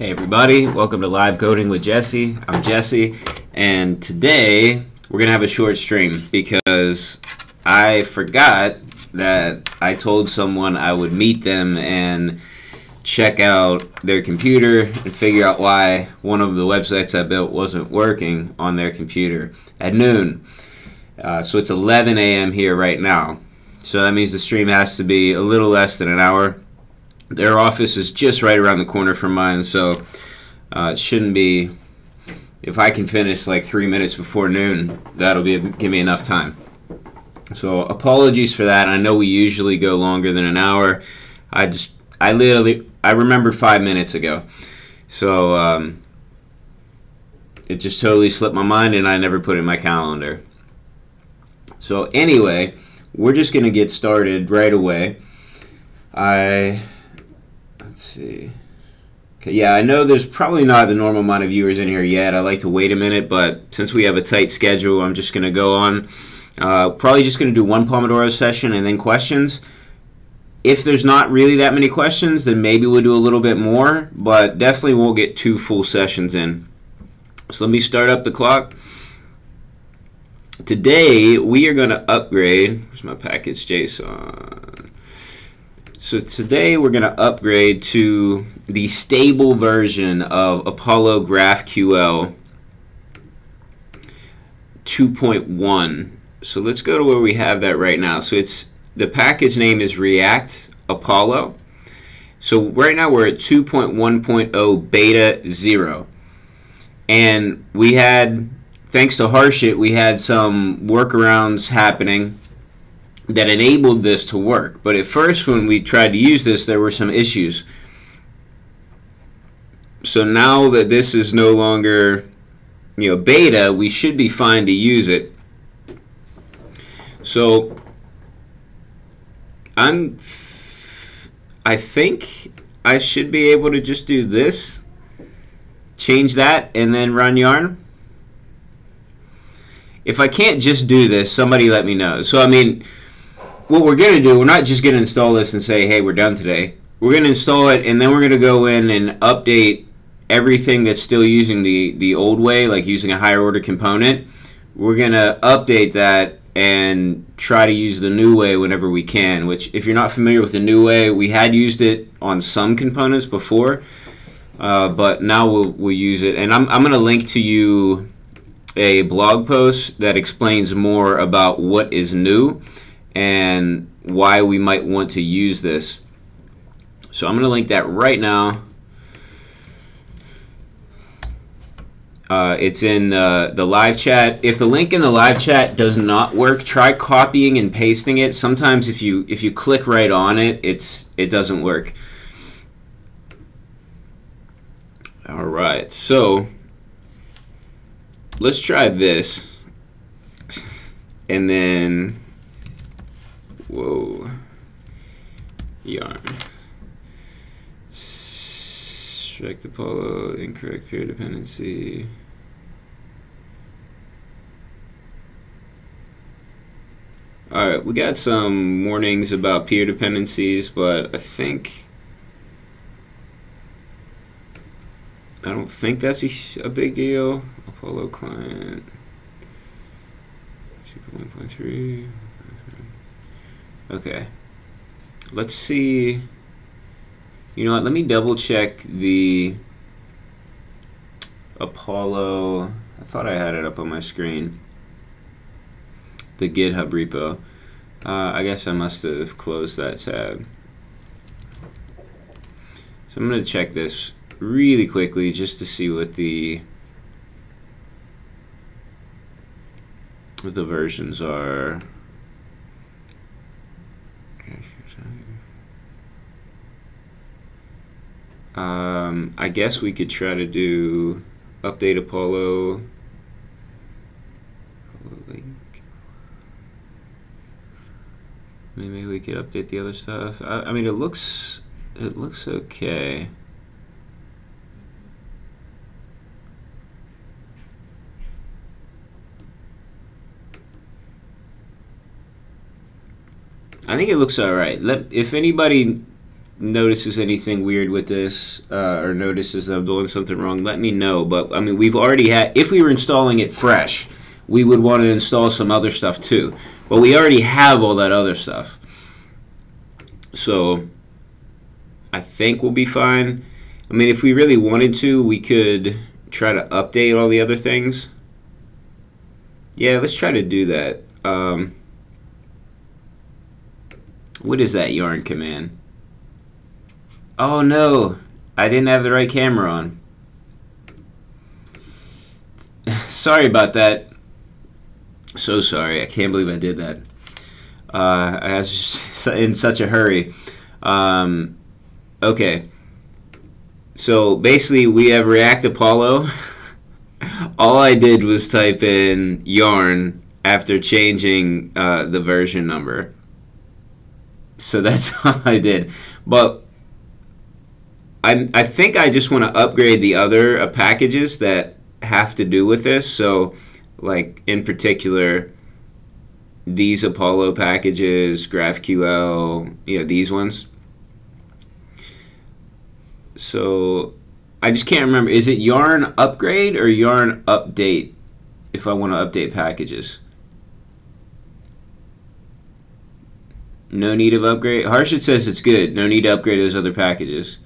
Hey everybody, welcome to Live Coding with Jesse. I'm Jesse, and today we're gonna have a short stream because I forgot that I told someone I would meet them and check out their computer and figure out why one of the websites I built wasn't working on their computer at noon. Uh, so it's 11 a.m. here right now. So that means the stream has to be a little less than an hour their office is just right around the corner from mine, so uh, it shouldn't be. If I can finish like three minutes before noon, that'll be give me enough time. So apologies for that. I know we usually go longer than an hour. I just I literally I remembered five minutes ago, so um, it just totally slipped my mind, and I never put it in my calendar. So anyway, we're just gonna get started right away. I Let's see. Okay, yeah, I know there's probably not the normal amount of viewers in here yet. I like to wait a minute, but since we have a tight schedule, I'm just going to go on. Uh, probably just going to do one Pomodoro session and then questions. If there's not really that many questions, then maybe we'll do a little bit more, but definitely won't get two full sessions in. So let me start up the clock. Today, we are going to upgrade. Where's my package JSON? So today we're going to upgrade to the stable version of Apollo GraphQL 2.1. So let's go to where we have that right now. So it's the package name is React Apollo. So right now we're at 2.1.0 beta 0. And we had, thanks to Harshit, we had some workarounds happening that enabled this to work. But at first, when we tried to use this, there were some issues. So now that this is no longer, you know, beta, we should be fine to use it. So I'm, I think I should be able to just do this, change that, and then run yarn. If I can't just do this, somebody let me know. So I mean what we're going to do, we're not just going to install this and say, hey, we're done today. We're going to install it, and then we're going to go in and update everything that's still using the, the old way, like using a higher order component. We're going to update that and try to use the new way whenever we can, which if you're not familiar with the new way, we had used it on some components before, uh, but now we'll, we'll use it. And I'm, I'm going to link to you a blog post that explains more about what is new and why we might want to use this. So I'm going to link that right now. Uh, it's in the, the live chat. If the link in the live chat does not work, try copying and pasting it. Sometimes if you if you click right on it, it's it doesn't work. All right, so let's try this, and then Whoa. Yarn. Strike the polo, incorrect peer dependency. Alright, we got some warnings about peer dependencies, but I think... I don't think that's a, a big deal. Apollo client. 2.1.3. Okay. Let's see. You know what? Let me double check the Apollo. I thought I had it up on my screen. The GitHub repo. Uh, I guess I must have closed that tab. So I'm going to check this really quickly just to see what the what the versions are. Um, I guess we could try to do update Apollo. Maybe we could update the other stuff. I, I mean, it looks it looks okay. I think it looks all right. Let if anybody notices anything weird with this uh, or notices I'm doing something wrong, let me know. But I mean, we've already had. If we were installing it fresh, we would want to install some other stuff too. But we already have all that other stuff, so I think we'll be fine. I mean, if we really wanted to, we could try to update all the other things. Yeah, let's try to do that. Um, what is that yarn command? Oh no, I didn't have the right camera on. sorry about that. So sorry. I can't believe I did that. Uh, I was just in such a hurry. Um, okay. So basically, we have React Apollo. All I did was type in yarn after changing uh, the version number. So that's all I did. But I, I think I just want to upgrade the other uh, packages that have to do with this. So, like in particular, these Apollo packages, GraphQL, you know, these ones. So, I just can't remember. Is it Yarn upgrade or Yarn update if I want to update packages? No need of upgrade. Harshit says it's good. No need to upgrade those other packages.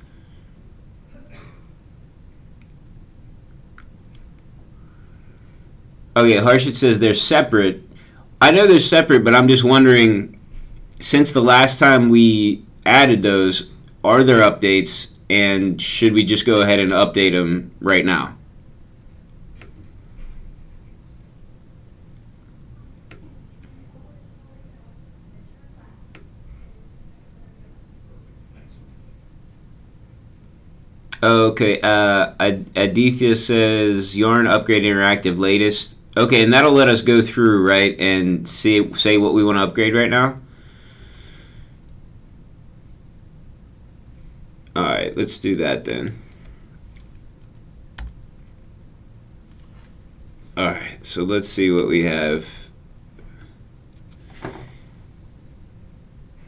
Okay, Harshit says they're separate. I know they're separate, but I'm just wondering, since the last time we added those, are there updates, and should we just go ahead and update them right now? Okay, uh, Aditya says Yarn upgrade interactive latest. Okay, and that'll let us go through, right, and see say what we want to upgrade right now? Alright, let's do that then. Alright, so let's see what we have.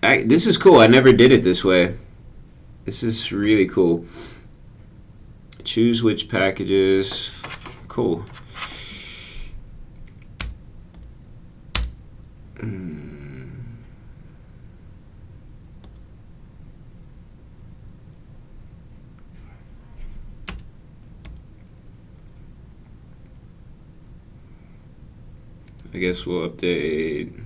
I, this is cool. I never did it this way. This is really cool. Choose which packages. Cool. Mm. I guess we'll update.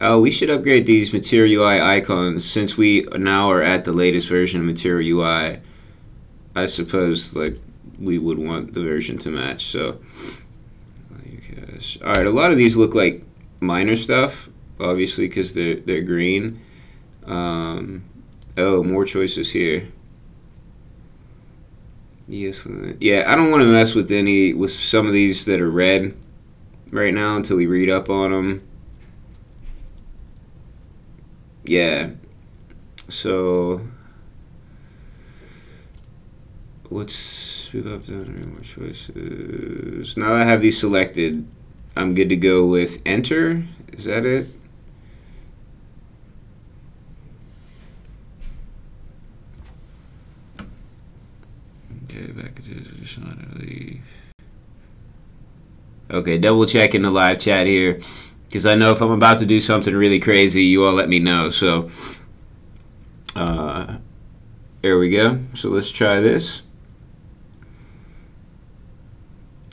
Oh, we should upgrade these Material UI icons since we now are at the latest version of Material UI. I suppose like we would want the version to match. So, all right, a lot of these look like minor stuff, obviously because they're they're green. Um, oh, more choices here. Yes, yeah, I don't want to mess with any with some of these that are red right now until we read up on them. Yeah, so let's move up down more choices. Now that I have these selected, I'm good to go with enter. Is that it? Okay, packages Okay, double checking the live chat here because I know if I'm about to do something really crazy, you all let me know. So, uh, there we go. So let's try this.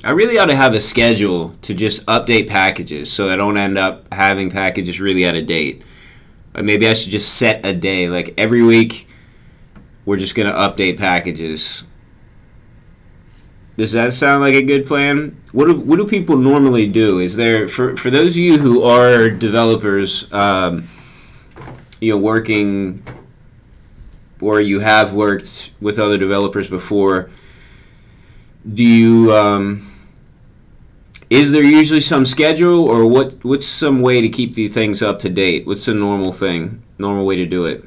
I really ought to have a schedule to just update packages so I don't end up having packages really out of date. Or maybe I should just set a day. Like every week, we're just going to update packages. Does that sound like a good plan? What do, what do people normally do? Is there, for, for those of you who are developers, um, you know, working or you have worked with other developers before, do you um, is there usually some schedule or what what's some way to keep the things up to date what's the normal thing normal way to do it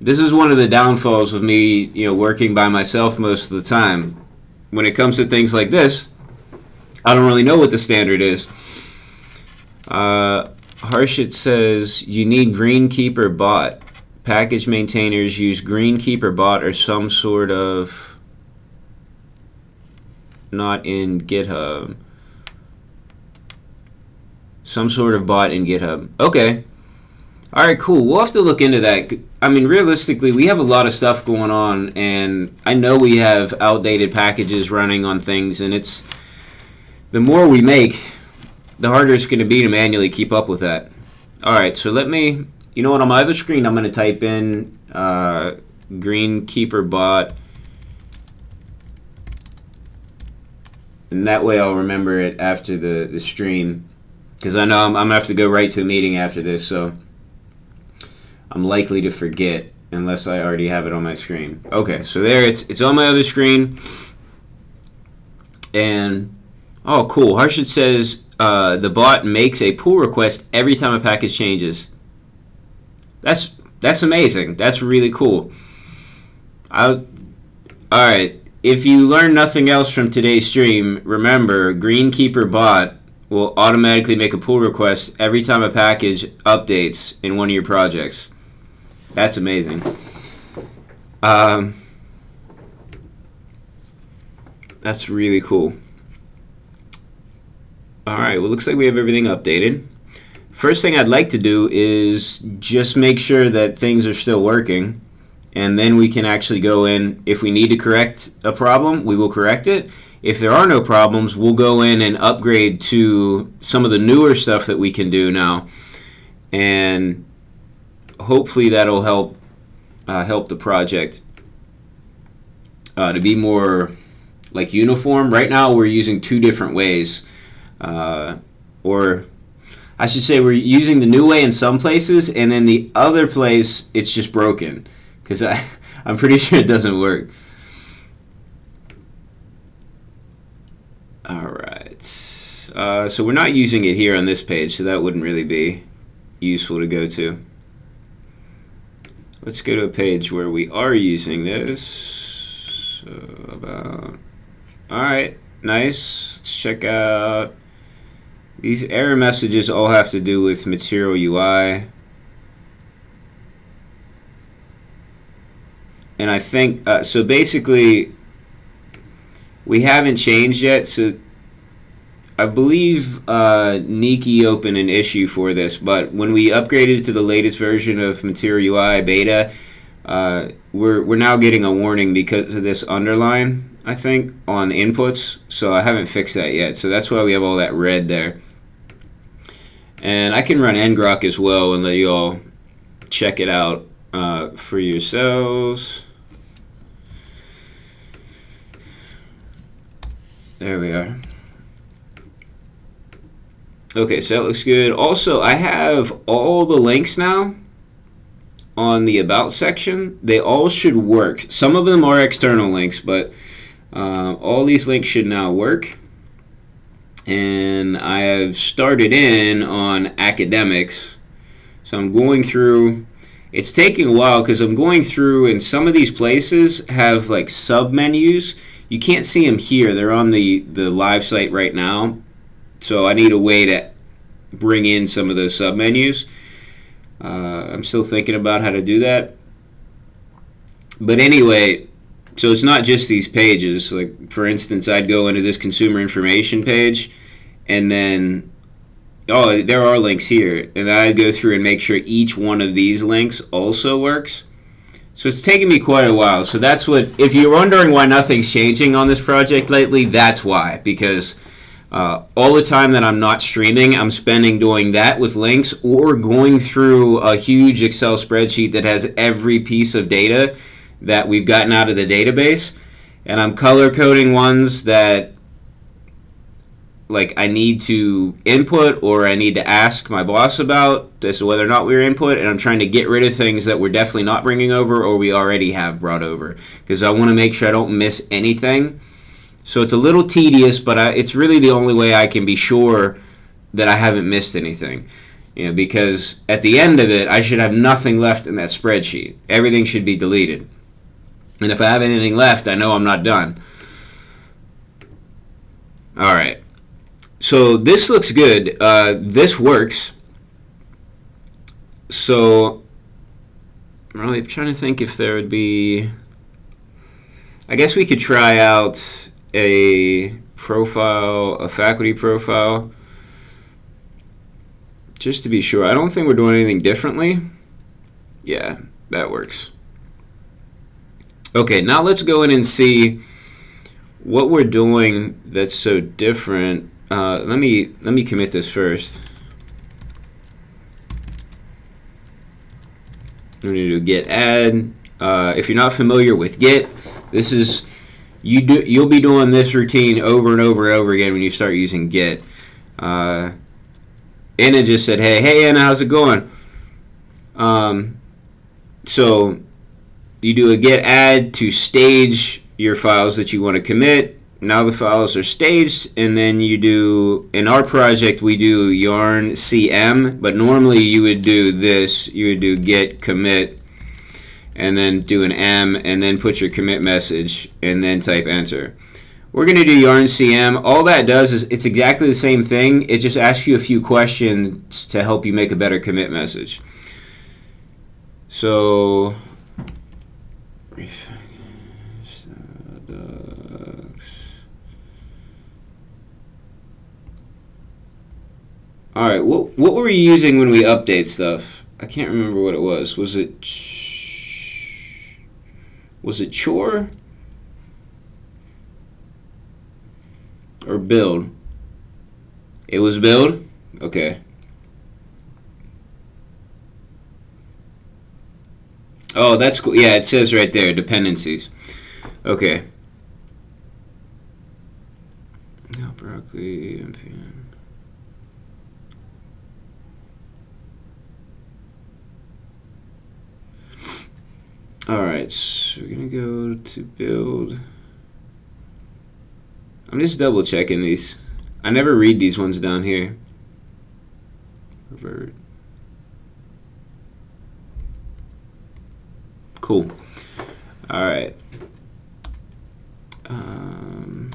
this is one of the downfalls of me you know working by myself most of the time when it comes to things like this I don't really know what the standard is. Uh, Harshit says you need Greenkeeper bot. Package maintainers use Greenkeeper bot or some sort of not in GitHub. Some sort of bot in GitHub. Okay. All right, cool. We'll have to look into that. I mean, realistically, we have a lot of stuff going on, and I know we have outdated packages running on things, and it's the more we make, the harder it's going to be to manually keep up with that. All right, so let me, you know what, on my other screen, I'm going to type in uh, Greenkeeper bot, and that way I'll remember it after the, the stream, because I know I'm, I'm to have to go right to a meeting after this, so... I'm likely to forget unless I already have it on my screen. Okay, so there it's it's on my other screen. And oh cool. Harshit says uh, the bot makes a pull request every time a package changes. That's that's amazing. That's really cool. I Alright. If you learn nothing else from today's stream, remember Greenkeeper bot will automatically make a pull request every time a package updates in one of your projects. That's amazing. Um, that's really cool. All right, well, looks like we have everything updated. First thing I'd like to do is just make sure that things are still working, and then we can actually go in. If we need to correct a problem, we will correct it. If there are no problems, we'll go in and upgrade to some of the newer stuff that we can do now. And hopefully that'll help uh, help the project uh, to be more like uniform. Right now we're using two different ways, uh, or I should say we're using the new way in some places, and then the other place it's just broken because I'm pretty sure it doesn't work. All right, uh, so we're not using it here on this page, so that wouldn't really be useful to go to. Let's go to a page where we are using this. So about, all right, nice. Let's check out these error messages. All have to do with Material UI. And I think uh, so. Basically, we haven't changed yet. So I believe uh, Niki opened an issue for this, but when we upgraded to the latest version of Material UI beta, uh, we're, we're now getting a warning because of this underline, I think, on inputs. So I haven't fixed that yet. So that's why we have all that red there. And I can run ngrok as well and let you all check it out uh, for yourselves. There we are. Okay, so that looks good. Also, I have all the links now on the About section. They all should work. Some of them are external links, but uh, all these links should now work. And I have started in on academics. So I'm going through. It's taking a while because I'm going through, and some of these places have like sub menus. You can't see them here. They're on the, the live site right now so I need a way to bring in some of those submenus. Uh, I'm still thinking about how to do that. But anyway, so it's not just these pages. Like for instance, I'd go into this consumer information page, and then oh, there are links here, and I'd go through and make sure each one of these links also works. So it's taken me quite a while. So that's what. If you're wondering why nothing's changing on this project lately, that's why because uh, all the time that I'm not streaming, I'm spending doing that with links or going through a huge Excel spreadsheet that has every piece of data that we've gotten out of the database. And I'm color coding ones that like I need to input or I need to ask my boss about as to whether or not we are input. And I'm trying to get rid of things that we're definitely not bringing over or we already have brought over. Because I want to make sure I don't miss anything so it's a little tedious, but I, it's really the only way I can be sure that I haven't missed anything. You know, because at the end of it, I should have nothing left in that spreadsheet. Everything should be deleted. And if I have anything left, I know I'm not done. All right. so this looks good. Uh, this works. So I'm really trying to think if there would be. I guess we could try out a profile, a faculty profile, just to be sure. I don't think we're doing anything differently. Yeah, that works. Okay, now let's go in and see what we're doing that's so different. Uh, let me let me commit this first. We need to do git add. Uh, if you're not familiar with git, this is you do you'll be doing this routine over and over and over again when you start using git. Uh, Anna just said, "Hey, hey, Anna, how's it going?" Um, so you do a git add to stage your files that you want to commit. Now the files are staged, and then you do, in our project, we do yarn cm, but normally you would do this, you would do git commit, and then do an m, and then put your commit message, and then type enter. We're going to do yarn cm. All that does is it's exactly the same thing. It just asks you a few questions to help you make a better commit message. So All right, what what were we using when we update stuff? I can't remember what it was. Was it was it chore or build? It was build. Okay. Oh, that's cool. Yeah, it says right there dependencies. Okay. No broccoli. NPM. Alright, so we're gonna go to build. I'm just double checking these. I never read these ones down here. Revert. Cool. Alright. Um,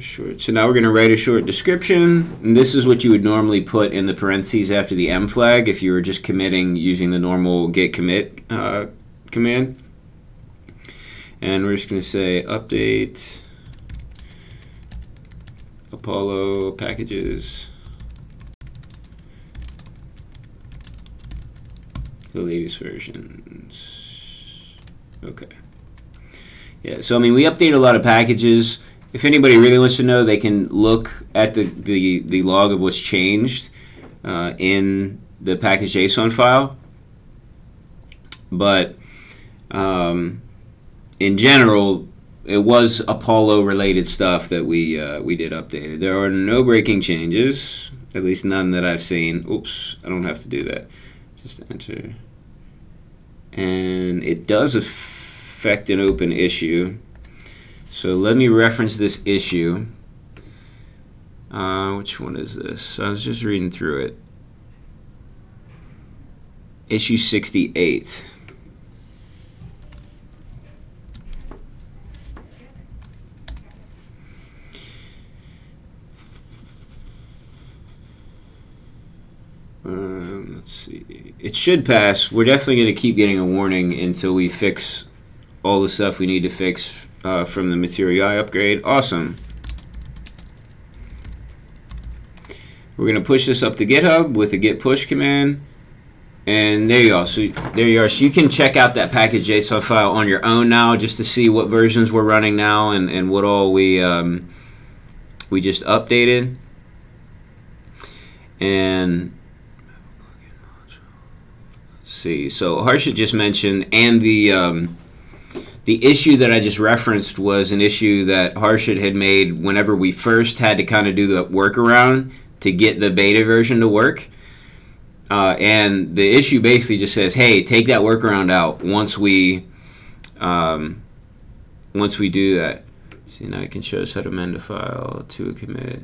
short. So now we're going to write a short description. And this is what you would normally put in the parentheses after the M flag if you were just committing using the normal git commit uh, command. And we're just going to say update Apollo packages the latest versions. Okay. Yeah, so I mean, we update a lot of packages. If anybody really wants to know, they can look at the, the, the log of what's changed uh, in the package JSON file. But um, in general, it was Apollo related stuff that we uh, we did updated. There are no breaking changes, at least none that I've seen. Oops, I don't have to do that. Just enter. And it does affect an open issue. So let me reference this issue. Uh, which one is this? I was just reading through it. Issue 68. Um, let's see. It should pass. We're definitely going to keep getting a warning until we fix all the stuff we need to fix uh, from the Material upgrade. Awesome. We're going to push this up to GitHub with a git push command. And there you go. So there you are. So you can check out that package JSON file on your own now, just to see what versions we're running now and, and what all we um, we just updated. And see. So Harshit just mentioned, and the um, the issue that I just referenced was an issue that Harshit had made whenever we first had to kind of do the workaround to get the beta version to work. Uh, and the issue basically just says, "Hey, take that workaround out once we um, once we do that." See now it can show us how to amend a file to a commit.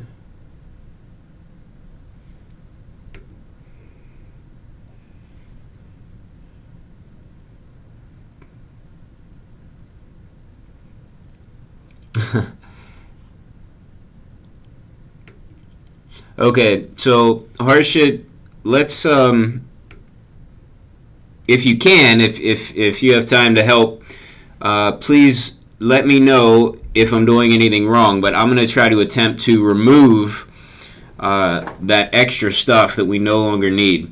Okay, so Harshit, let's um, if you can, if if if you have time to help, uh, please let me know if I'm doing anything wrong. But I'm going to try to attempt to remove uh, that extra stuff that we no longer need.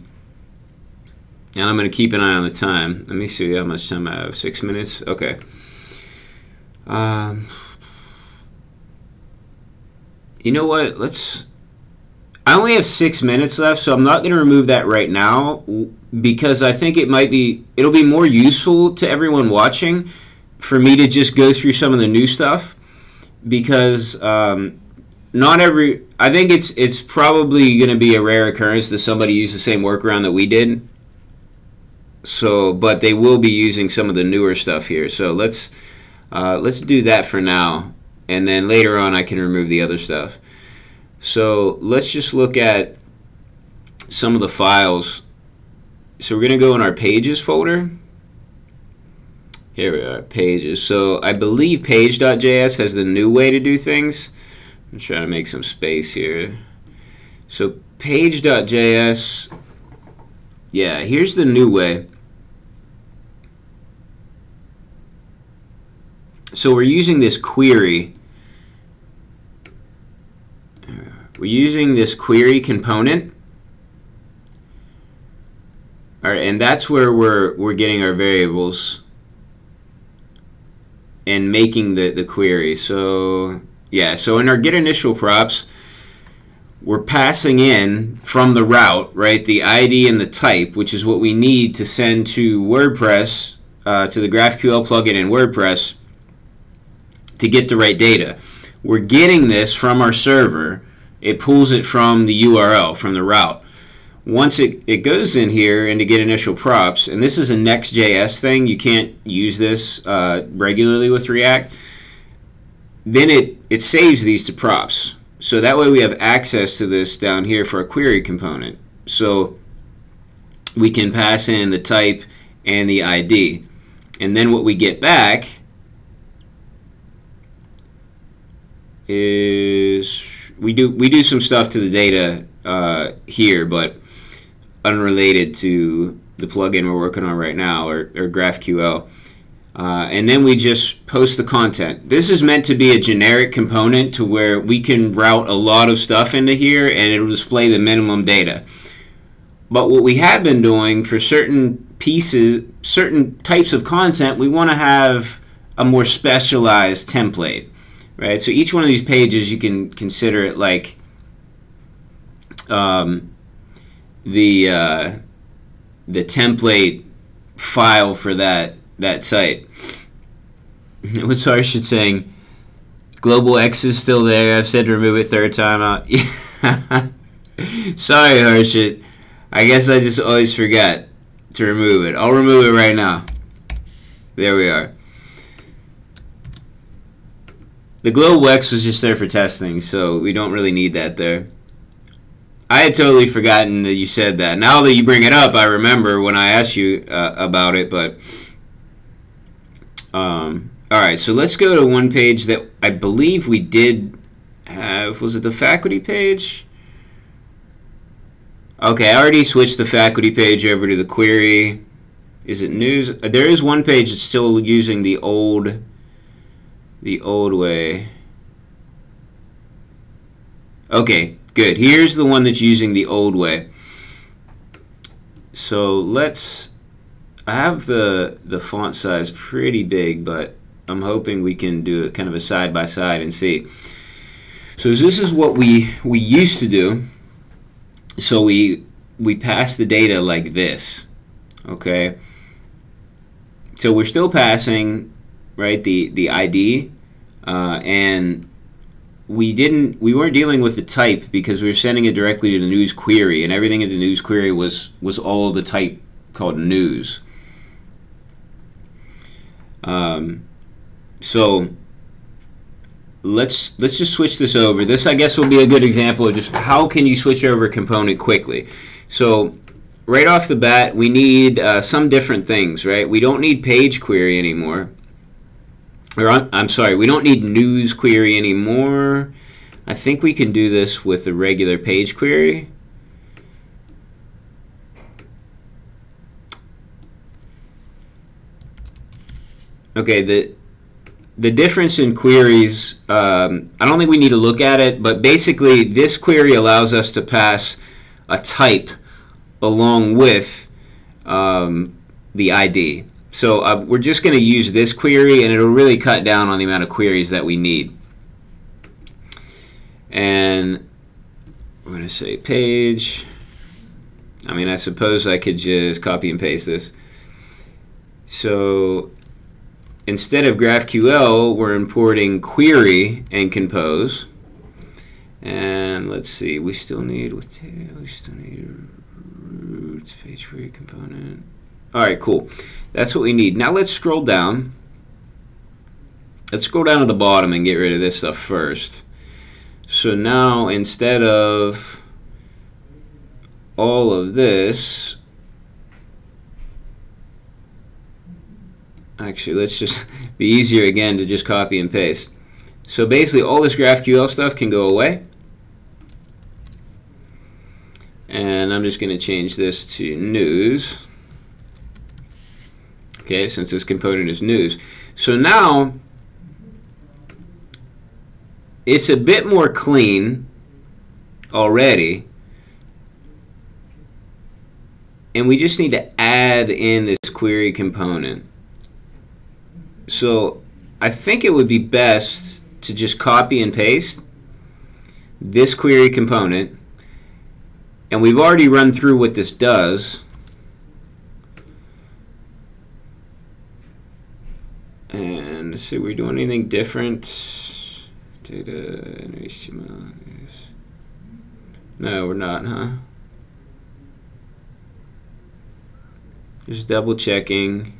And I'm going to keep an eye on the time. Let me see how much time I have. Six minutes? Okay. Um, you know what? Let's. I only have six minutes left, so I'm not going to remove that right now because I think it might be. It'll be more useful to everyone watching for me to just go through some of the new stuff because um, not every. I think it's it's probably going to be a rare occurrence that somebody used the same workaround that we did. So, but they will be using some of the newer stuff here. So let's uh, let's do that for now, and then later on I can remove the other stuff. So let's just look at some of the files. So we're going to go in our pages folder. Here we are, pages. So I believe page.js has the new way to do things. I'm trying to make some space here. So page.js, yeah, here's the new way. So we're using this query. We're using this query component. All right, and that's where we're, we're getting our variables and making the, the query. So yeah, so in our get initial props, we're passing in from the route, right, the ID and the type, which is what we need to send to WordPress, uh, to the GraphQL plugin in WordPress to get the right data. We're getting this from our server. It pulls it from the URL, from the route. Once it, it goes in here and to get initial props, and this is a Next.js thing, you can't use this uh, regularly with React, then it, it saves these to props. So that way we have access to this down here for a query component. So we can pass in the type and the ID. And then what we get back is we do we do some stuff to the data uh, here, but unrelated to the plugin we're working on right now, or, or GraphQL. Uh, and then we just post the content. This is meant to be a generic component to where we can route a lot of stuff into here and it'll display the minimum data. But what we have been doing for certain pieces, certain types of content, we want to have a more specialized template right? So each one of these pages, you can consider it like um, the uh, the template file for that that site. What's Harshit saying? Global X is still there. I've said remove it third time out. Sorry, Harshit. I guess I just always forget to remove it. I'll remove it right now. There we are. The Global X was just there for testing, so we don't really need that there. I had totally forgotten that you said that. Now that you bring it up, I remember when I asked you uh, about it, but... Um, Alright, so let's go to one page that I believe we did have. Was it the faculty page? Okay, I already switched the faculty page over to the query. Is it news? There is one page that's still using the old the old way. Okay, good. Here's the one that's using the old way. So let's, I have the, the font size pretty big, but I'm hoping we can do a kind of a side by side and see. So this is what we, we used to do. So we, we pass the data like this, okay? So we're still passing right? The the ID, uh, and we didn't we weren't dealing with the type because we were sending it directly to the news query, and everything in the news query was was all the type called news. Um, so let's let's just switch this over. This I guess will be a good example of just how can you switch over a component quickly. So right off the bat, we need uh, some different things, right? We don't need page query anymore or I'm sorry, we don't need news query anymore. I think we can do this with a regular page query. Okay, the the difference in queries, um, I don't think we need to look at it, but basically this query allows us to pass a type along with um, the ID. So uh, we're just going to use this query and it'll really cut down on the amount of queries that we need. And we're going to say page. I mean, I suppose I could just copy and paste this. So instead of GraphQL, we're importing query and compose. And let's see, we still need we still need root page query component. All right, cool. That's what we need. Now let's scroll down. Let's scroll down to the bottom and get rid of this stuff first. So now instead of all of this, actually let's just be easier again to just copy and paste. So basically all this GraphQL stuff can go away. And I'm just going to change this to news. Okay, since this component is news. So now it's a bit more clean already. And we just need to add in this query component. So I think it would be best to just copy and paste this query component and we've already run through what this does and let's see we're doing anything different data and HTML no we're not huh just double checking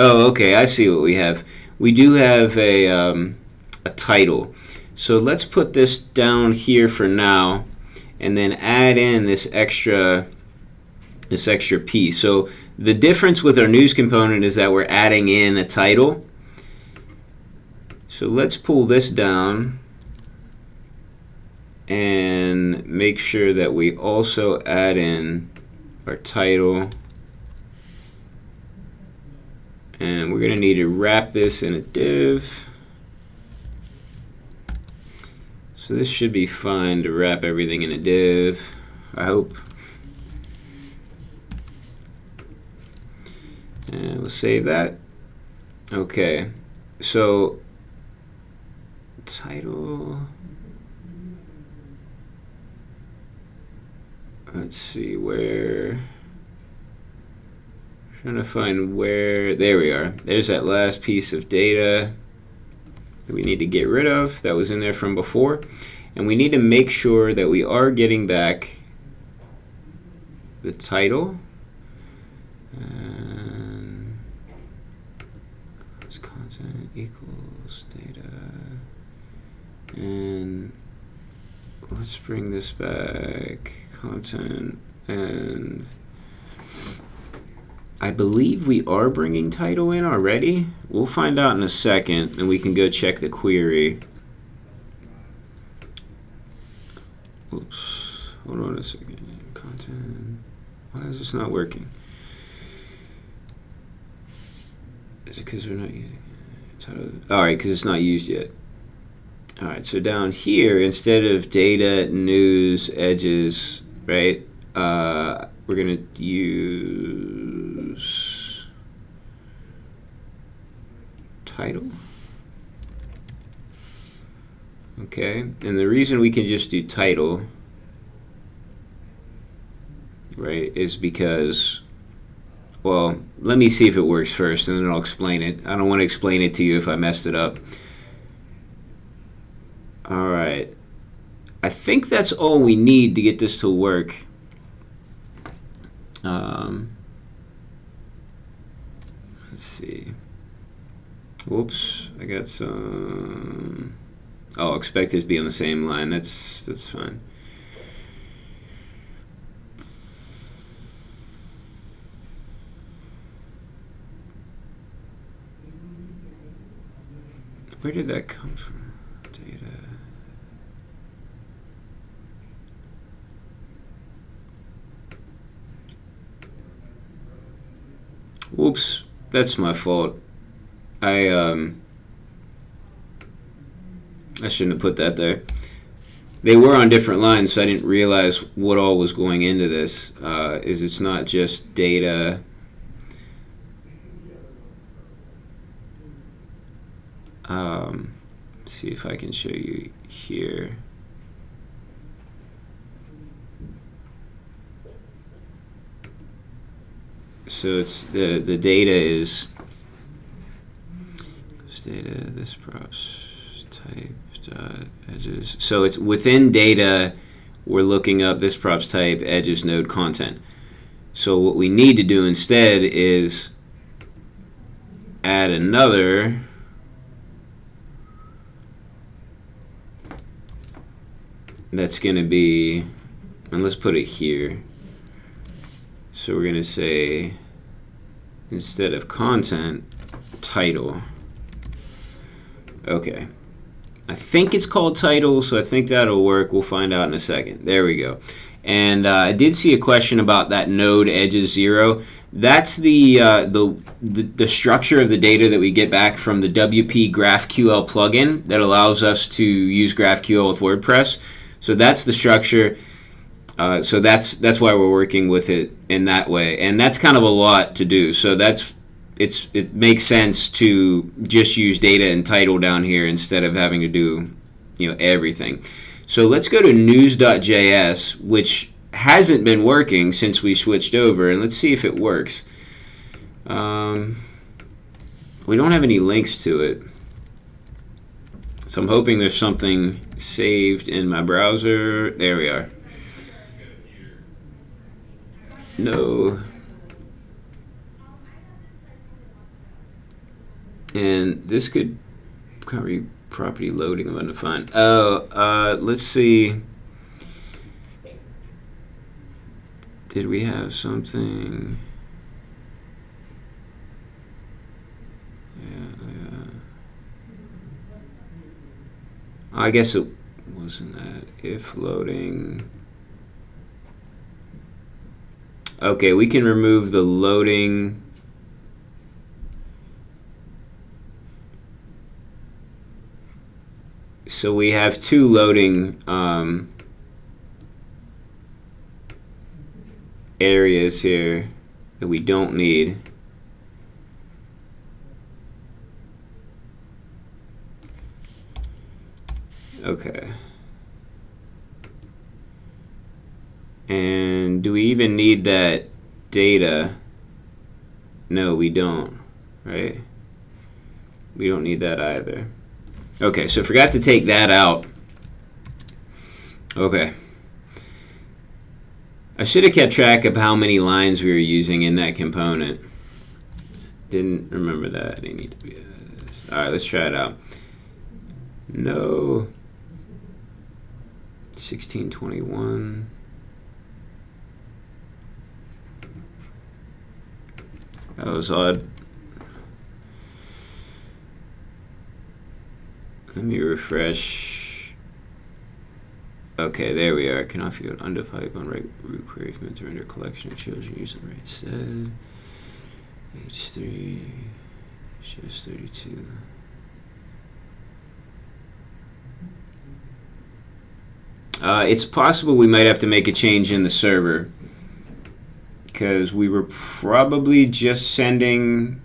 Oh, okay. I see what we have. We do have a, um, a title. So let's put this down here for now and then add in this extra this extra piece. So the difference with our news component is that we're adding in a title. So let's pull this down and make sure that we also add in our title and we're going to need to wrap this in a div. So this should be fine to wrap everything in a div, I hope. And we'll save that. Okay, so title. Let's see where. Trying to find where, there we are. There's that last piece of data that we need to get rid of that was in there from before. And we need to make sure that we are getting back the title. And content equals data. And let's bring this back, content and I believe we are bringing title in already. We'll find out in a second, and we can go check the query. Oops. Hold on a second. Content. Why is this not working? Is it because we're not using it? Alright, because it's not used yet. Alright, so down here, instead of data, news, edges, right, uh, we're going to use title. Okay, and the reason we can just do title, right, is because, well, let me see if it works first and then I'll explain it. I don't want to explain it to you if I messed it up. All right. I think that's all we need to get this to work. Um, let's see. Whoops, I got some. Oh, expect it to be on the same line. That's that's fine. where did that come from? Data. Whoops, that's my fault. I um I shouldn't have put that there. They were on different lines, so I didn't realize what all was going into this. Uh, is it's not just data. Um, see if I can show you here. So it's the the data is this data this props type dot edges. So it's within data. We're looking up this props type edges node content. So what we need to do instead is add another that's going to be, and let's put it here. So we're going to say, instead of content, title. Okay. I think it's called title, so I think that'll work. We'll find out in a second. There we go. And uh, I did see a question about that node edges zero. That's the, uh, the, the the structure of the data that we get back from the WP GraphQL plugin that allows us to use GraphQL with WordPress. So that's the structure. Uh, so that's that's why we're working with it in that way, and that's kind of a lot to do. So that's it's it makes sense to just use data and title down here instead of having to do you know everything. So let's go to news.js, which hasn't been working since we switched over, and let's see if it works. Um, we don't have any links to it. So I'm hoping there's something saved in my browser. There we are. No. And this could cover property loading. I'm going to find. Oh, uh, let's see. Did we have something? I guess it wasn't that. If loading. Okay, we can remove the loading. So we have two loading um, areas here that we don't need. Okay. And do we even need that data? No, we don't, right? We don't need that either. Okay, so forgot to take that out. Okay. I should have kept track of how many lines we were using in that component. Didn't remember that. I need to be. All right, let's try it out. No. 1621. That was odd. Let me refresh. Okay, there we are. Cannot field under pipe on right root query meant to render collection of children using right set. H3 shows 32. Uh, it's possible we might have to make a change in the server because we were probably just sending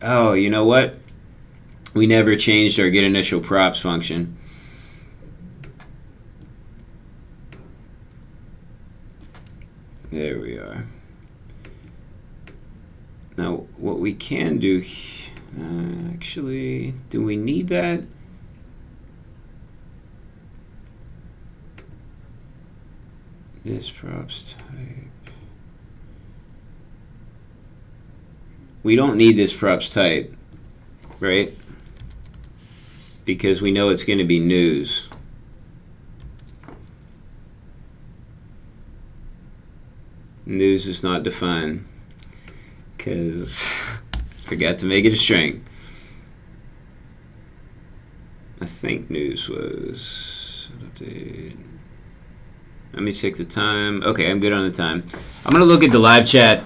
oh you know what? We never changed our get initial props function. There we are. Now what we can do uh, actually do we need that? This props type. We don't need this props type, right? Because we know it's going to be news. News is not defined because forgot to make it a string. I think news was. Let me check the time. Okay, I'm good on the time. I'm gonna look at the live chat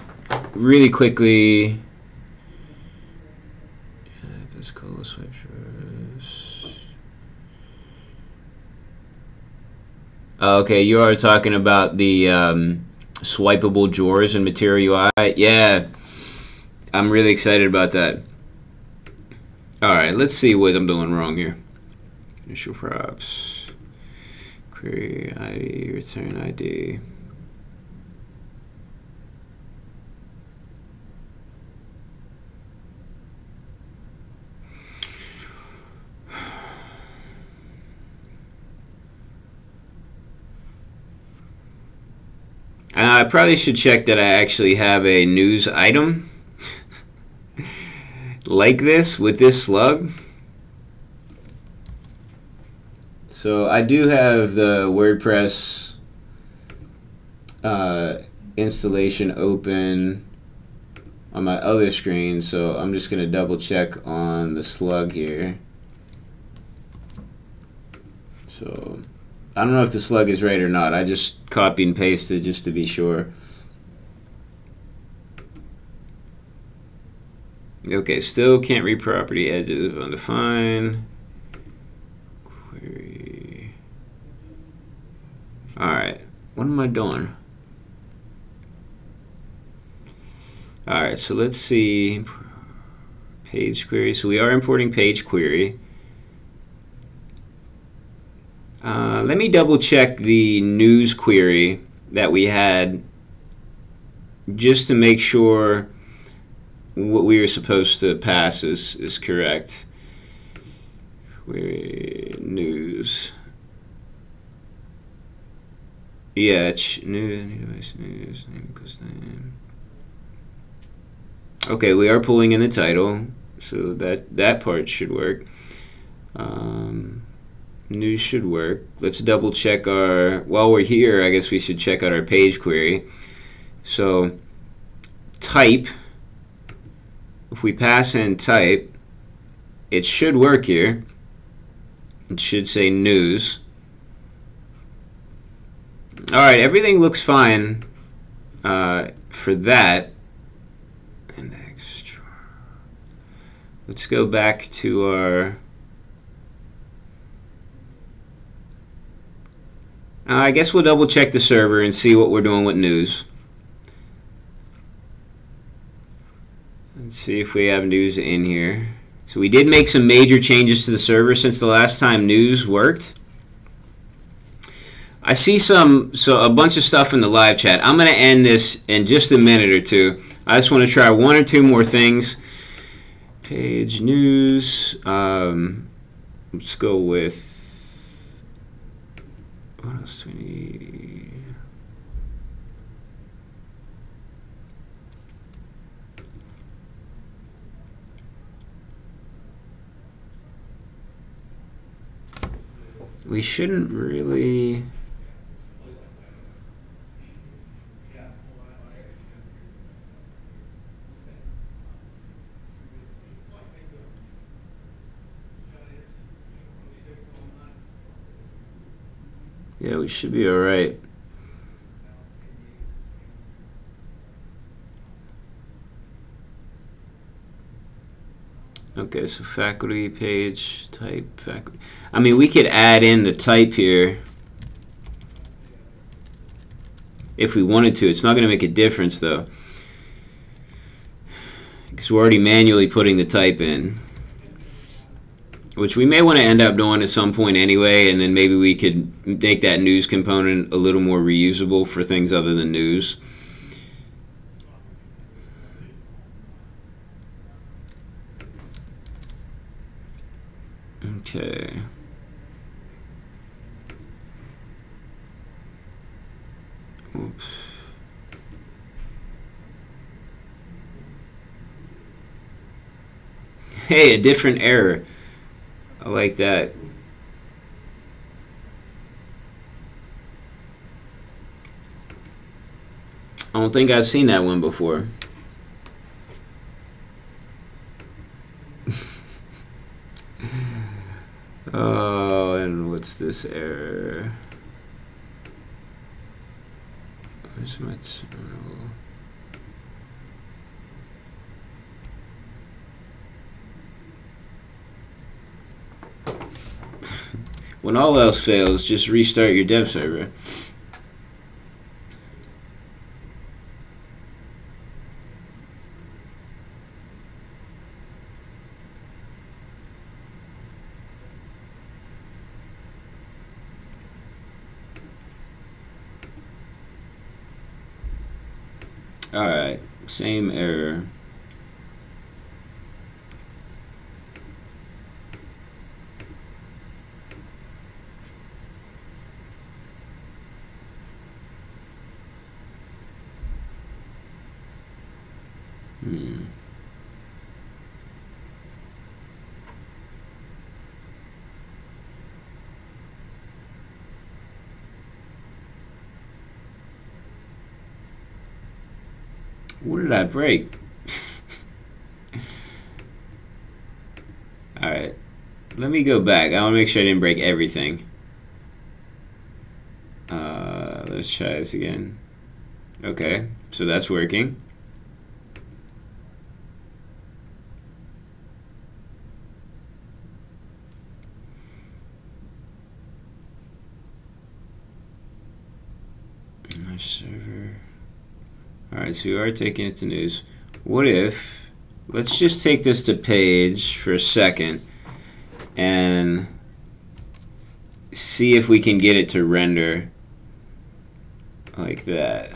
really quickly. Go switchers. Okay, you are talking about the um, swipeable drawers in Material UI. Yeah, I'm really excited about that. Alright, let's see what I'm doing wrong here. Initial props. Query ID, return ID. I probably should check that I actually have a news item like this with this slug. So I do have the WordPress uh, installation open on my other screen, so I'm just going to double check on the slug here. So I don't know if the slug is right or not. I just copy and pasted just to be sure. Okay, still can't read property edges undefined. Query. Alright, what am I doing? Alright, so let's see. Page query. So we are importing page query. Uh, let me double check the news query that we had just to make sure what we were supposed to pass is, is correct. Query news. Yeah, news, news, Okay, we are pulling in the title, so that that part should work. Um, news should work. Let's double check our. While we're here, I guess we should check out our page query. So, type if we pass in type, it should work here. It should say news. Alright, everything looks fine uh, for that. Let's go back to our... Uh, I guess we'll double check the server and see what we're doing with news. Let's see if we have news in here. So we did make some major changes to the server since the last time news worked. I see some, so a bunch of stuff in the live chat. I'm going to end this in just a minute or two. I just want to try one or two more things. Page news. Um, let's go with, what else do we need? we shouldn't really Yeah, we should be alright. Okay, so faculty page type faculty. I mean, we could add in the type here if we wanted to. It's not going to make a difference though, because we're already manually putting the type in, which we may want to end up doing at some point anyway, and then maybe we could make that news component a little more reusable for things other than news. Okay. Oops. Hey, a different error. I like that. I don't think I've seen that one before. oh, and what's this error? Where's my terminal? When all else fails, just restart your dev server. Alright, same error. Hmm. I break? Alright. Let me go back. I want to make sure I didn't break everything. Uh, let's try this again. Okay, so that's working. My server. We are taking it to news. What if, let's just take this to page for a second and see if we can get it to render like that.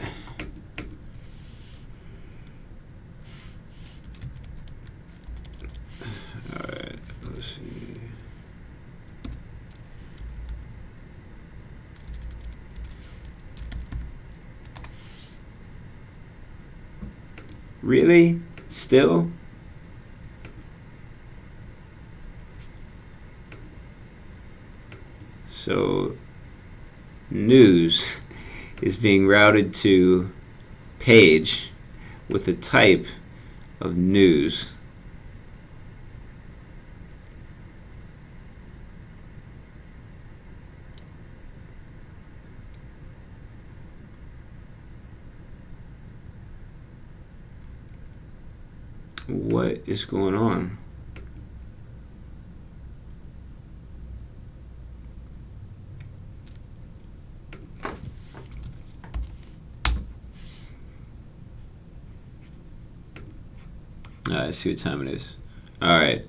Alright, let's see. Really? Still? So, news is being routed to page with the type of news. What is going on? Ah, I see what time it is. All right.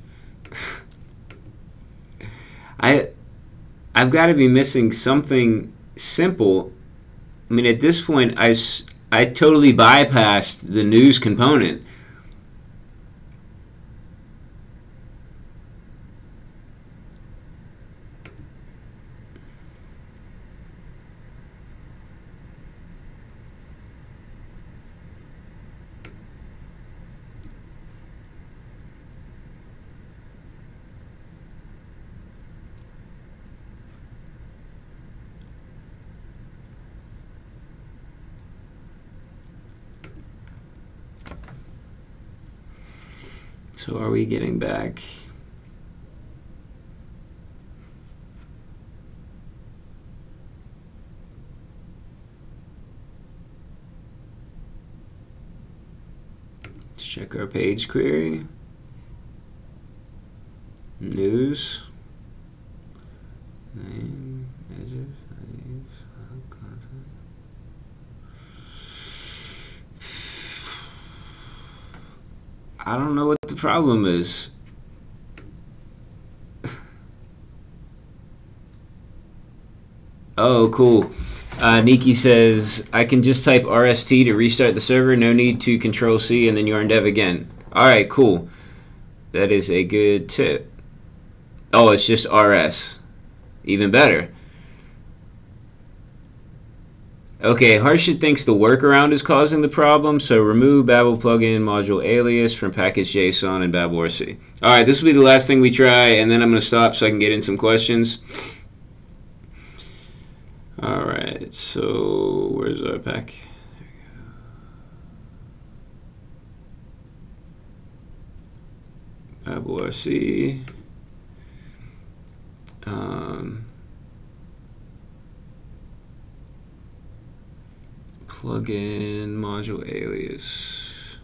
I I've got to be missing something simple. I mean, at this point, I, I totally bypassed the news component. So are we getting back? Let's check our page query. News. Name, content. I don't know what problem is. oh, cool. Uh, Niki says, I can just type RST to restart the server. No need to control C and then you're in dev again. All right, cool. That is a good tip. Oh, it's just RS. Even better. Okay, Harshit thinks the workaround is causing the problem, so remove Babel plugin module alias from package JSON and Babel RC. All right, this will be the last thing we try, and then I'm going to stop so I can get in some questions. All right, so where's our pack? Babel RC. Um, plugin module alias.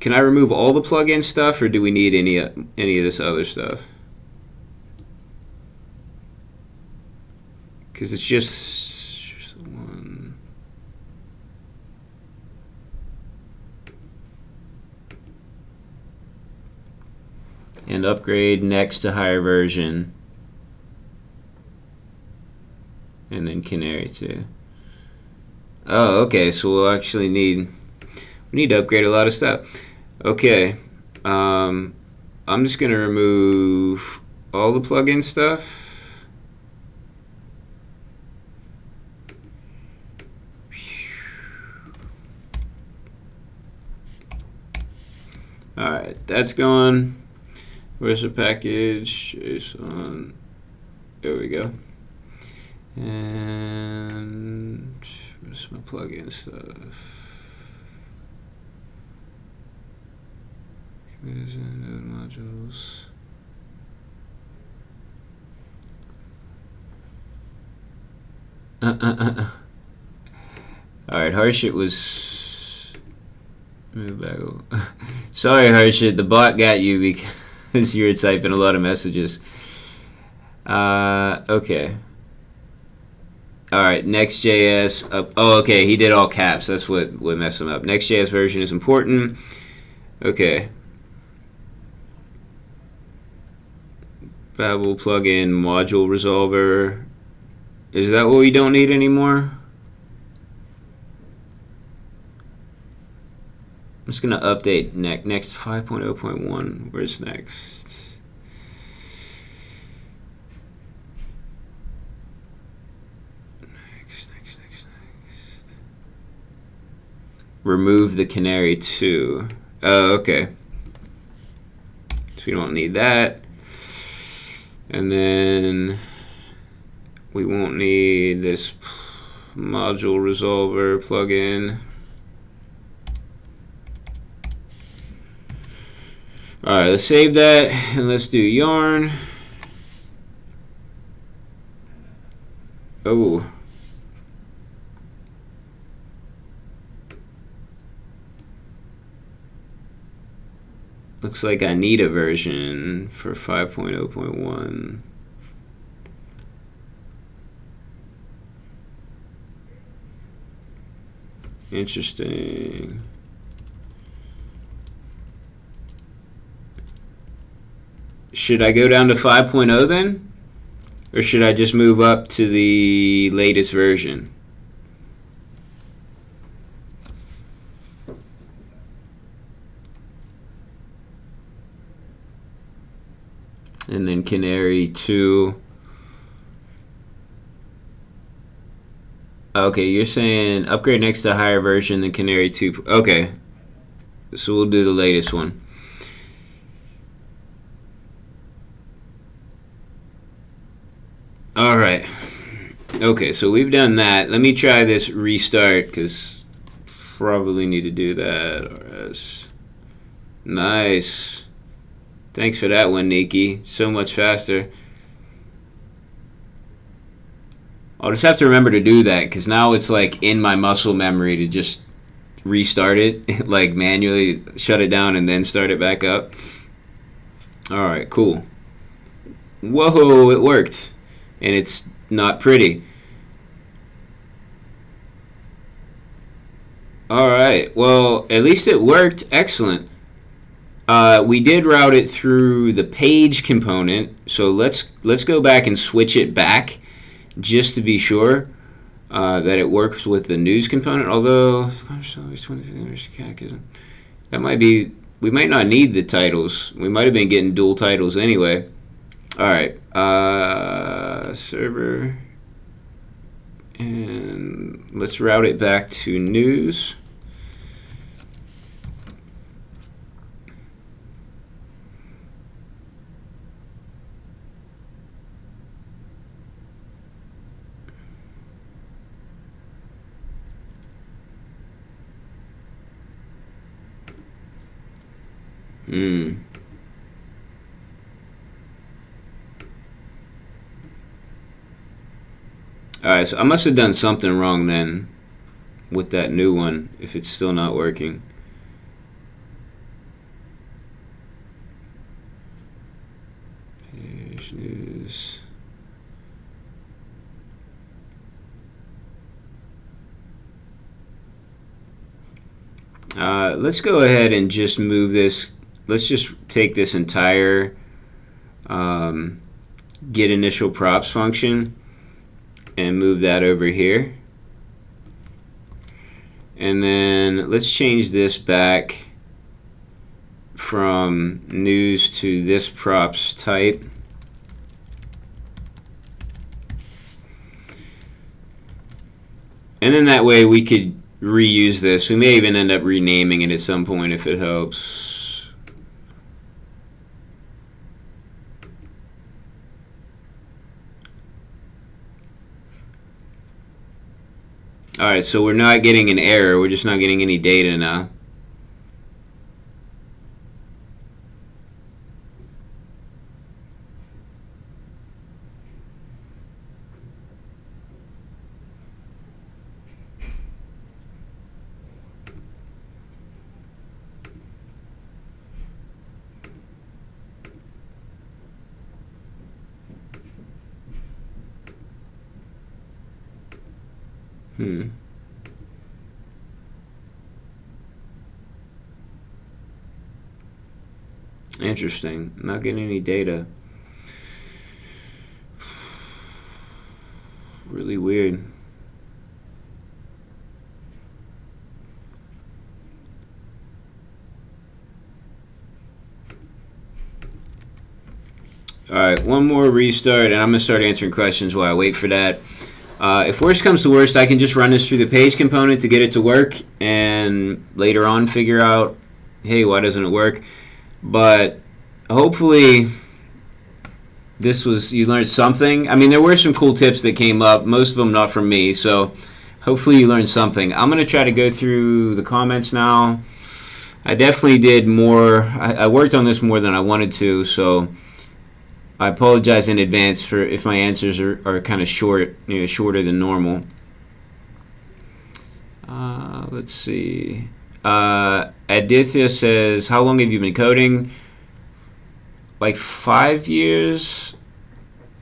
Can I remove all the plugin stuff, or do we need any any of this other stuff? Because it's just, just one. And upgrade next to higher version. And then Canary too. Oh, okay. So we'll actually need we need to upgrade a lot of stuff. Okay. Um, I'm just gonna remove all the plugin stuff. Alright, that's gone. Where's the package? JSON. There we go. And where's my plugin stuff? Committees and modules. Uh, uh, uh, uh. All right, Harshit was move back. Sorry, Harshit, the bot got you because you were typing a lot of messages. Uh, okay. All right, Next.js. Uh, oh, okay, he did all caps. That's what, what messed him up. Next.js version is important. Okay. Babel plugin module resolver. Is that what we don't need anymore? I'm just going to update next, next 5.0.1. Where's next? Remove the canary too. Oh, okay. So we don't need that. And then we won't need this module resolver plugin. Alright, let's save that and let's do yarn. Oh. Looks like I need a version for 5.0.1. Interesting. Should I go down to 5.0 then? Or should I just move up to the latest version? And then Canary 2. Okay, you're saying upgrade next to higher version than Canary 2. Okay, so we'll do the latest one. All right. Okay, so we've done that. Let me try this restart because probably need to do that. Nice. Thanks for that one, Nikki. So much faster. I'll just have to remember to do that because now it's like in my muscle memory to just restart it, like manually shut it down and then start it back up. All right, cool. Whoa, it worked. And it's not pretty. All right, well, at least it worked. Excellent. Uh, we did route it through the page component, so let's let's go back and switch it back just to be sure uh, that it works with the news component. Although that might be we might not need the titles. We might have been getting dual titles anyway. All right, uh, server, and let's route it back to news. Hmm. Alright, so I must have done something wrong then with that new one if it's still not working. Page news. Uh, let's go ahead and just move this. Let's just take this entire um, get initial props function and move that over here. And then let's change this back from news to this props type. And then that way we could reuse this. We may even end up renaming it at some point if it helps. Alright, so we're not getting an error. We're just not getting any data now. Hmm. Interesting. Not getting any data. Really weird. All right, one more restart, and I'm going to start answering questions while I wait for that. Uh, if worst comes to worst, I can just run this through the page component to get it to work, and later on figure out, hey, why doesn't it work? But hopefully, this was you learned something. I mean, there were some cool tips that came up, most of them not from me. So hopefully, you learned something. I'm gonna try to go through the comments now. I definitely did more. I, I worked on this more than I wanted to, so. I apologize in advance for if my answers are, are kind of short, you know, shorter than normal. Uh, let's see. Uh, Aditya says, "How long have you been coding?" Like five years.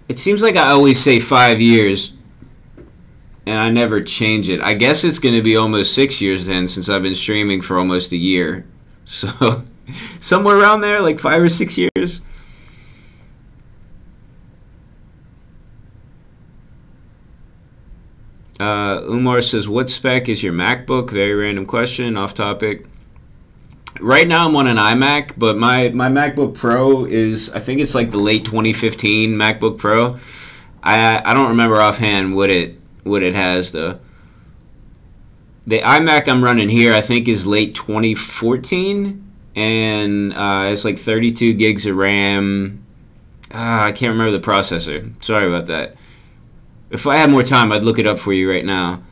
It seems like I always say five years, and I never change it. I guess it's going to be almost six years then, since I've been streaming for almost a year. So, somewhere around there, like five or six years. Uh, Umar says, "What spec is your MacBook?" Very random question, off topic. Right now, I'm on an iMac, but my my MacBook Pro is I think it's like the late 2015 MacBook Pro. I I don't remember offhand what it what it has though. The iMac I'm running here I think is late 2014, and uh, it's like 32 gigs of RAM. Uh, I can't remember the processor. Sorry about that. If I had more time, I'd look it up for you right now.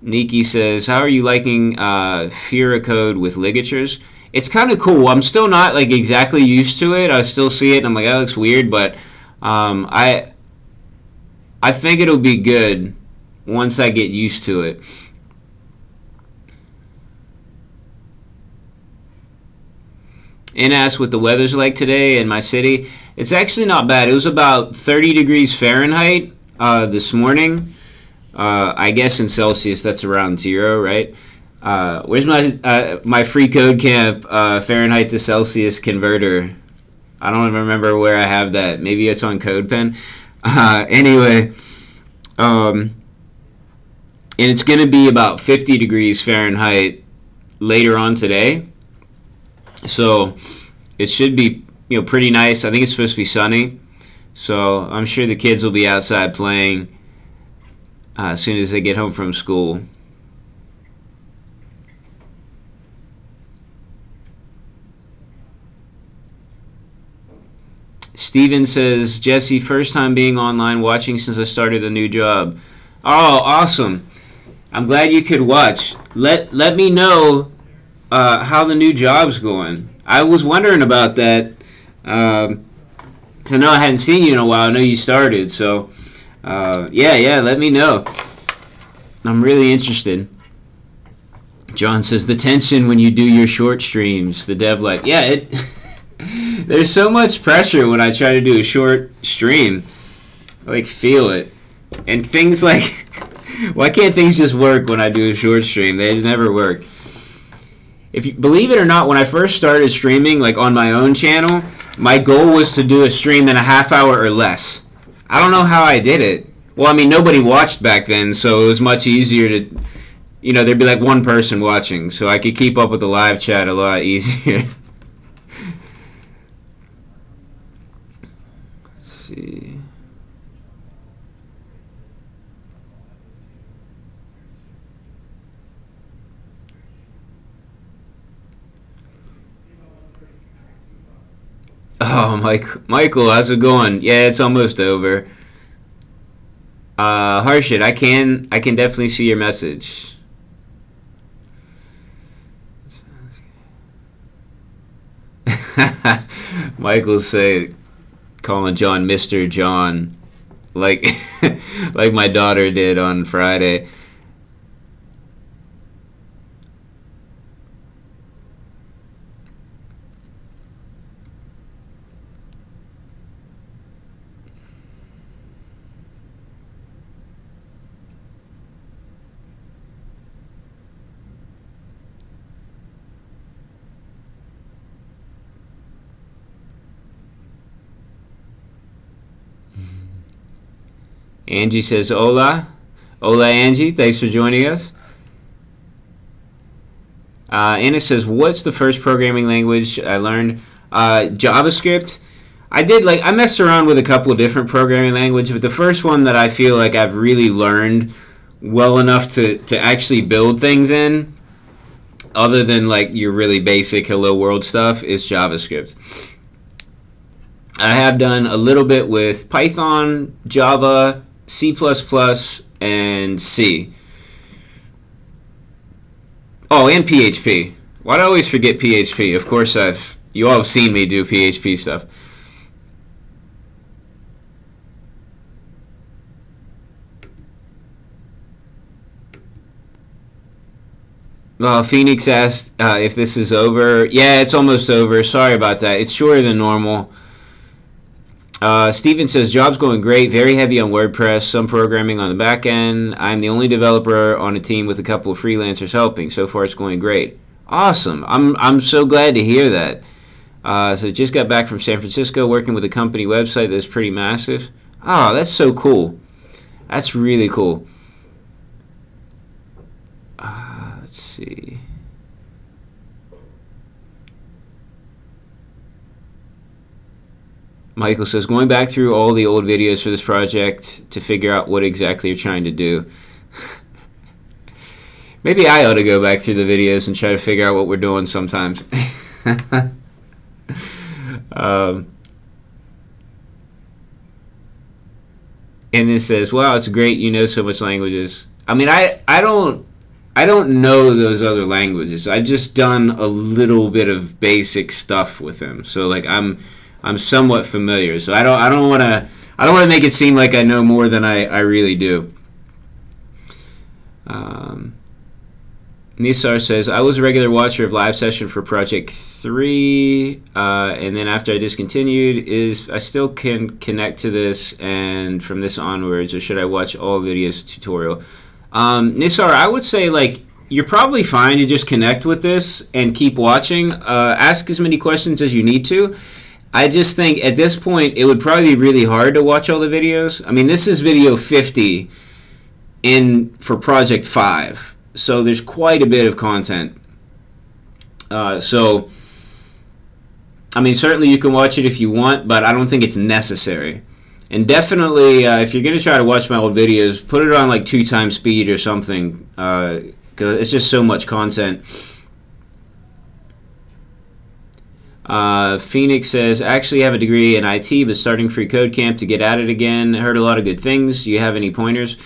Nikki says, "How are you liking uh, Fira code with ligatures?" It's kind of cool. I'm still not like exactly used to it. I still see it, and I'm like, "That looks weird," but um, I I think it'll be good once I get used to it. And ask what the weather's like today in my city. It's actually not bad. It was about 30 degrees Fahrenheit uh, this morning. Uh, I guess in Celsius that's around zero, right? Uh, where's my uh, my free code camp uh, Fahrenheit to Celsius converter? I don't even remember where I have that. Maybe it's on CodePen. Uh, anyway, um, and it's going to be about 50 degrees Fahrenheit later on today. So it should be you know, pretty nice. I think it's supposed to be sunny, so I'm sure the kids will be outside playing uh, as soon as they get home from school. Steven says, Jesse, first time being online watching since I started a new job. Oh, awesome. I'm glad you could watch. Let let me know uh, how the new job's going. I was wondering about that um, to know I hadn't seen you in a while. I know you started, so uh, yeah, yeah. Let me know. I'm really interested. John says the tension when you do your short streams, the dev like, yeah, it. there's so much pressure when I try to do a short stream. I, like feel it, and things like, why can't things just work when I do a short stream? They never work. If you believe it or not, when I first started streaming, like on my own channel, my goal was to do a stream in a half hour or less. I don't know how I did it. Well, I mean, nobody watched back then, so it was much easier to you know, there'd be like one person watching, so I could keep up with the live chat a lot easier. Let's see. Oh, Mike, Michael, how's it going? Yeah, it's almost over. Uh, Harshit, I can, I can definitely see your message. Michael say calling John Mr. John like like my daughter did on Friday. Angie says, Hola. Hola, Angie. Thanks for joining us. Uh, Anna says, What's the first programming language I learned? Uh, JavaScript. I did like I messed around with a couple of different programming languages, but the first one that I feel like I've really learned well enough to, to actually build things in, other than like your really basic hello world stuff, is JavaScript. I have done a little bit with Python, Java, C++, and C. Oh, and PHP. Why do I always forget PHP? Of course, I've you all have seen me do PHP stuff. Well, Phoenix asked uh, if this is over. Yeah, it's almost over. Sorry about that. It's shorter than normal. Uh, Steven says, job's going great, very heavy on WordPress, some programming on the back end. I'm the only developer on a team with a couple of freelancers helping. So far, it's going great. Awesome. I'm, I'm so glad to hear that. Uh, so just got back from San Francisco working with a company website that's pretty massive. Oh, that's so cool. That's really cool. Uh, let's see. Michael says, going back through all the old videos for this project to figure out what exactly you're trying to do. Maybe I ought to go back through the videos and try to figure out what we're doing sometimes. um, and then says, "Wow, it's great. You know so much languages." I mean, I I don't I don't know those other languages. I've just done a little bit of basic stuff with them. So like I'm I'm somewhat familiar. So I don't I don't want to I don't want to make it seem like I know more than I, I really do. Um, Nisar says, I was a regular watcher of live session for Project 3, uh, and then after I discontinued, is I still can connect to this, and from this onwards, or should I watch all videos tutorial? Um, Nisar, I would say, like, you're probably fine to just connect with this and keep watching. Uh, ask as many questions as you need to. I just think at this point it would probably be really hard to watch all the videos. I mean, this is video 50 in for project 5. So there's quite a bit of content. Uh, so I mean, certainly you can watch it if you want, but I don't think it's necessary. And definitely, uh, if you're going to try to watch my old videos, put it on like two times speed or something, because uh, it's just so much content. Uh, Phoenix says, actually have a degree in IT, but starting free code camp to get at it again. Heard a lot of good things. Do you have any pointers?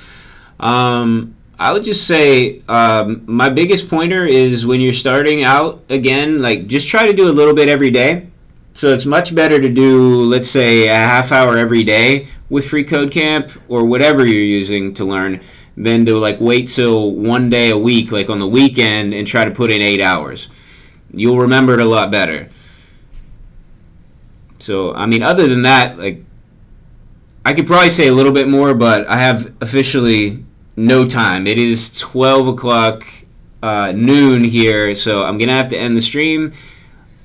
Um, I would just say um, my biggest pointer is when you're starting out again, like just try to do a little bit every day. So it's much better to do, let's say, a half hour every day with Free Code Camp or whatever you're using to learn than to like wait till one day a week, like on the weekend, and try to put in eight hours. You'll remember it a lot better. So I mean, other than that, like I could probably say a little bit more, but I have officially no time. It is 12 o'clock uh, noon here, so I'm gonna have to end the stream.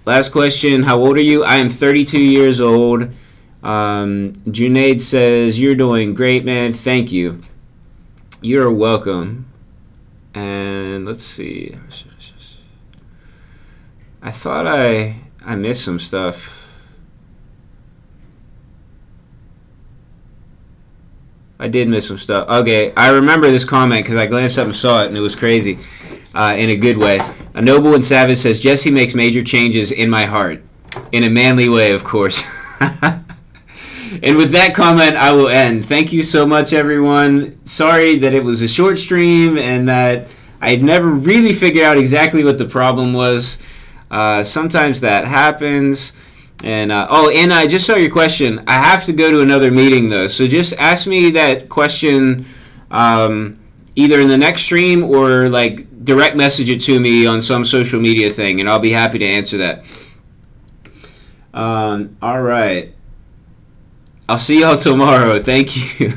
Last question How old are you? I am 32 years old. Um, Junaid says, You're doing great, man. Thank you. You're welcome. And let's see. I thought I I missed some stuff. I did miss some stuff. Okay, I remember this comment because I glanced up and saw it, and it was crazy uh, in a good way. A noble and savage says Jesse makes major changes in my heart, in a manly way, of course. and with that comment, I will end. Thank you so much, everyone. Sorry that it was a short stream and that I had never really figured out exactly what the problem was. Uh, sometimes that happens. And uh, oh, and I just saw your question. I have to go to another meeting though, so just ask me that question um, either in the next stream or like direct message it to me on some social media thing, and I'll be happy to answer that. Um, all right. I'll see y'all tomorrow. Thank you.